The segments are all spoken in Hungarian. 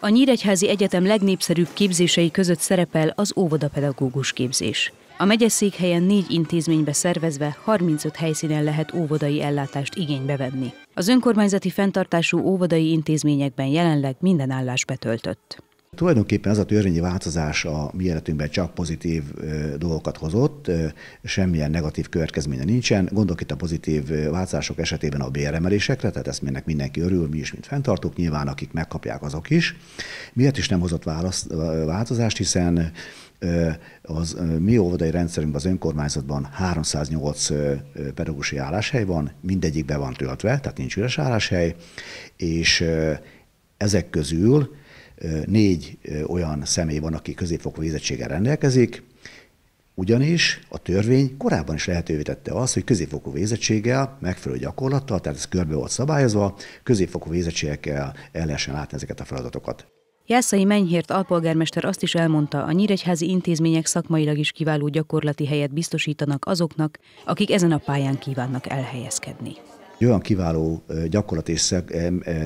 A Nyíregyházi Egyetem legnépszerűbb képzései között szerepel az óvodapedagógus képzés. A megyeszékhelyen négy intézménybe szervezve 35 helyszínen lehet óvodai ellátást igénybe venni. Az önkormányzati fenntartású óvodai intézményekben jelenleg minden állás betöltött. Tulajdonképpen az a törvényi változás a mi életünkben csak pozitív dolgokat hozott, semmilyen negatív következménye nincsen. Gondolok itt a pozitív változások esetében a béremelésekre, tehát ezt mindenki, mindenki örül, mi is, mint fenntartók, nyilván akik megkapják, azok is. Miért is nem hozott választ, változást, hiszen az mi óvodai rendszerünkben az önkormányzatban 308 pedagógusi álláshely van, mindegyik be van töltve, tehát nincs üres álláshely, és ezek közül négy olyan személy van, aki középfokú végzettséggel rendelkezik, ugyanis a törvény korábban is lehetővé tette azt, hogy középfokú végzettséggel, megfelelő gyakorlattal, tehát ez körbe volt szabályozva, középfokú végzettségekkel el lehessen látni ezeket a feladatokat. Jászai Menyhért alpolgármester azt is elmondta, a nyíregyházi intézmények szakmailag is kiváló gyakorlati helyet biztosítanak azoknak, akik ezen a pályán kívánnak elhelyezkedni egy olyan kiváló gyakorlat és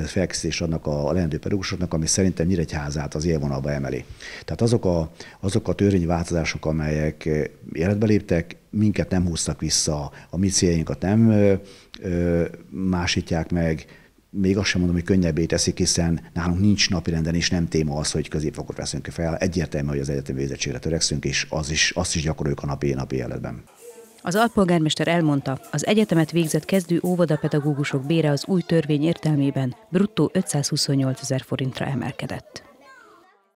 felkészítés adnak a leendő pedagógusoknak, ami szerintem Nyíregyházát az élvonalba emeli. Tehát azok a, azok a törvényi változások, amelyek életbe léptek, minket nem húztak vissza, a mi céljainkat nem ö, ö, másítják meg, még azt sem mondom, hogy könnyebbé teszik, hiszen nálunk nincs napirenden, és nem téma az, hogy középfokot veszünk fel. Egyértelmű, hogy az egyetemi végzettségre törekszünk, és az is, azt is gyakoroljuk a napi, napi életben. Az alpolgármester elmondta, az egyetemet végzett kezdő óvodapedagógusok bére az új törvény értelmében bruttó 528 ezer forintra emelkedett.